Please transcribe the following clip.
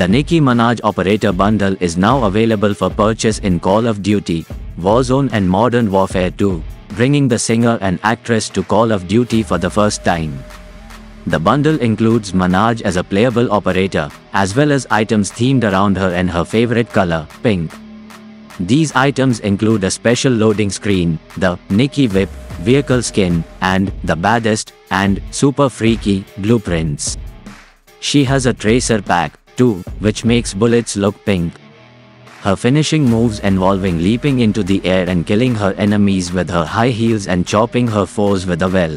The Nicki Minaj Operator Bundle is now available for purchase in Call of Duty, Warzone and Modern Warfare 2, bringing the singer and actress to Call of Duty for the first time. The bundle includes Minaj as a playable operator, as well as items themed around her and her favorite color, pink. These items include a special loading screen, the Nicki Whip, vehicle skin, and the baddest and super freaky blueprints. She has a tracer pack, too, which makes bullets look pink. Her finishing moves involving leaping into the air and killing her enemies with her high heels and chopping her foes with a well.